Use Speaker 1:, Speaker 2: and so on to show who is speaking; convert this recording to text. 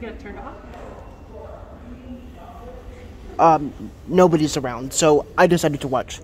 Speaker 1: get turned off?
Speaker 2: Um, nobody's around, so I decided to watch.